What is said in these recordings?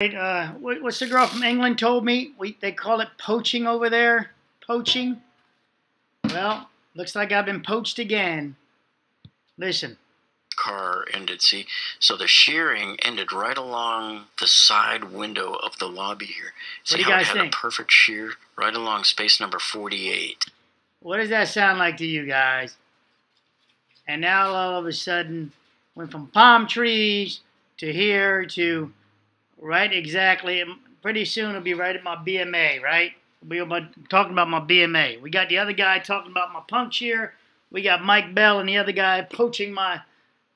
Uh, what's the girl from England told me? We they call it poaching over there. Poaching. Well, looks like I've been poached again. Listen. Car ended. See, so the shearing ended right along the side window of the lobby here. See what do you how guys it had think? a perfect shear right along space number 48. What does that sound like to you guys? And now all of a sudden, went from palm trees to here to right exactly. Pretty soon it'll be right at my BMA, right? We'll be talking about my BMA. We got the other guy talking about my puncture. We got Mike Bell and the other guy poaching my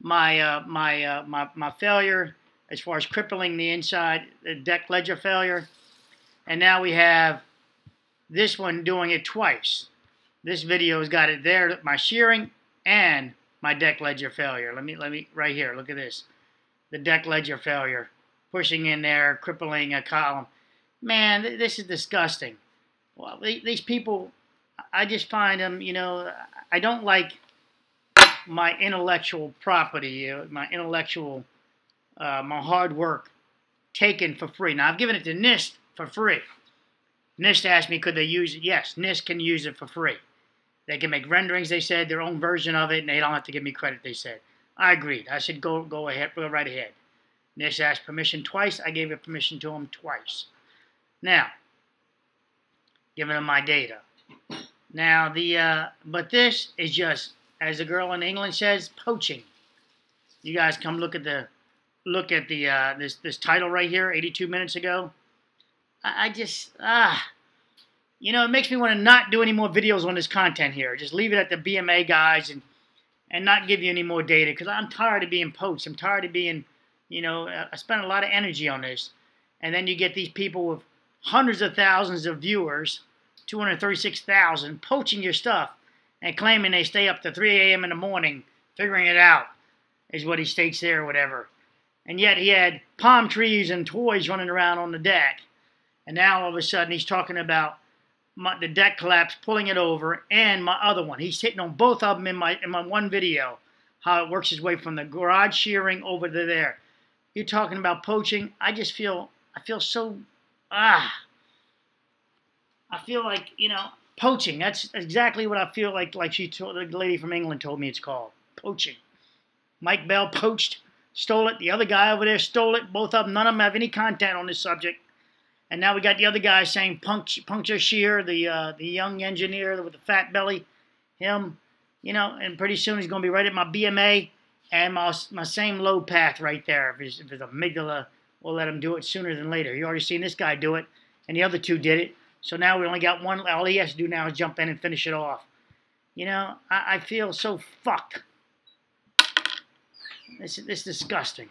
my uh, my, uh, my my failure as far as crippling the inside the deck ledger failure. And now we have this one doing it twice. This video's got it there, my shearing and my deck ledger failure. Let me let me right here. Look at this, the deck ledger failure, pushing in there, crippling a column. Man, th- this is disgusting. Well, the- these people, I just find them. You know, I don't like my intellectual property, my intellectual, uh, my hard work taken for free. Now I've given it to NIST for free. NIST asked me, could they use it? Yes, NIST can use it for free. They can make renderings, they said, their own version of it, and they don't have to give me credit, they said. I agreed. I said, go, go ahead, go right ahead. NIST asked permission twice. I gave it permission to him twice. Now, giving him my data. Now, the, uh, but this is just, as the girl in England says, poaching. You guys come look at the, look at the, uh, this, this title right here, 82 minutes ago. I, I just, ah, you know, it makes me want to not do any more videos on this content here. Just leave it at the BMA guys and and not give you any more data because I'm tired of being poached. I'm tired of being, you know, I spent a lot of energy on this, and then you get these people with hundreds of thousands of viewers, 236,000, poaching your stuff and claiming they stay up to 3 a.m. in the morning figuring it out, is what he states there or whatever. And yet he had palm trees and toys running around on the deck. And now all of a sudden he's talking about my, the deck collapse, pulling it over, and my other one. He's hitting on both of them in my in my one video. How it works his way from the garage shearing over to there. You're talking about poaching. I just feel I feel so ah. I feel like you know poaching. That's exactly what I feel like. Like she told the lady from England told me it's called poaching. Mike Bell poached, stole it. The other guy over there stole it. Both of them. None of them have any content on this subject. And now we got the other guy saying puncture, puncture shear, the uh, the young engineer with the fat belly, him, you know, and pretty soon he's going to be right at my BMA and my, my same load path right there. If it's, if it's amygdala, we'll let him do it sooner than later. You already seen this guy do it, and the other two did it. So now we only got one. All he has to do now is jump in and finish it off. You know, I, I feel so fucked. This, this is disgusting.